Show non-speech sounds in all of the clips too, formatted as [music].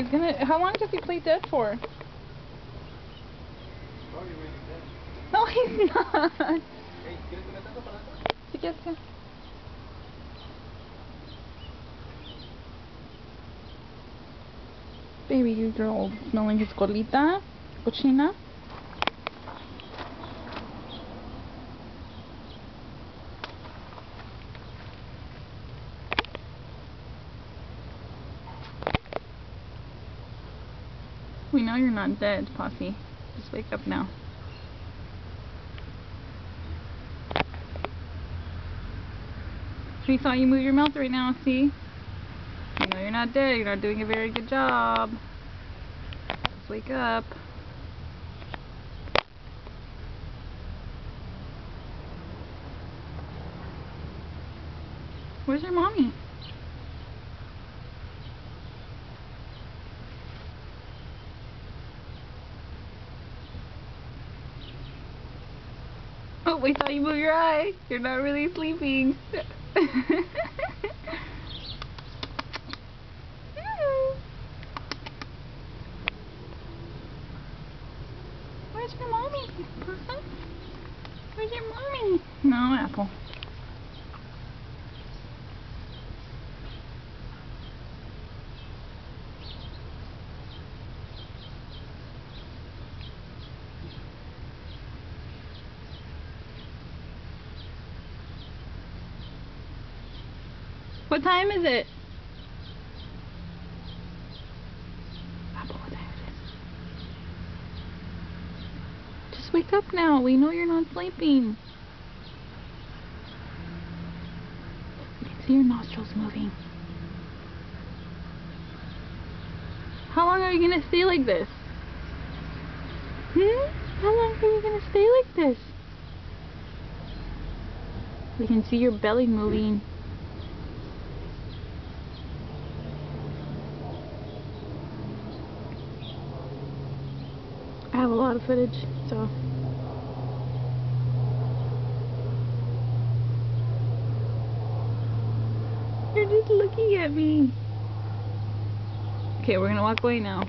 He's gonna. How long does he play dead for? No, he's [laughs] not. Baby, you girl smelling his colita, cochina. We know you're not dead, Posse. Just wake up now. We saw you move your mouth right now, see? I know you're not dead. You're not doing a very good job. Just wake up. Where's your mommy? [laughs] we saw you move your eye. You're not really sleeping. [laughs] Where's your mommy. Where's your mommy? No, Apple. What time is it? Just wake up now. We know you're not sleeping. We can see your nostrils moving. How long are you going to stay like this? Hmm? How long are you going to stay like this? We can see your belly moving. Lot of footage, so. You're just looking at me. Okay, we're gonna walk away now.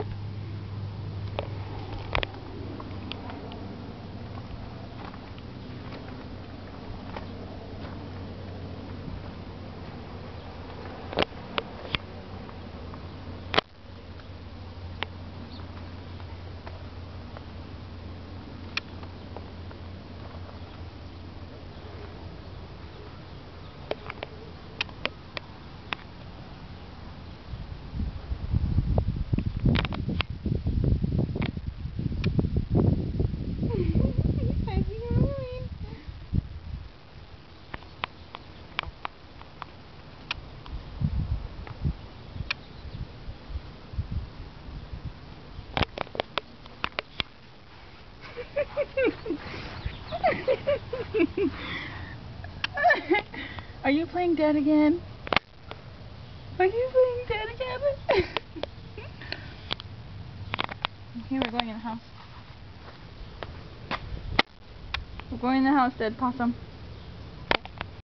I see you moving. Are you playing dead again? Are you playing dead again? [laughs] okay, we're going in the house. We're going in the house, dead possum.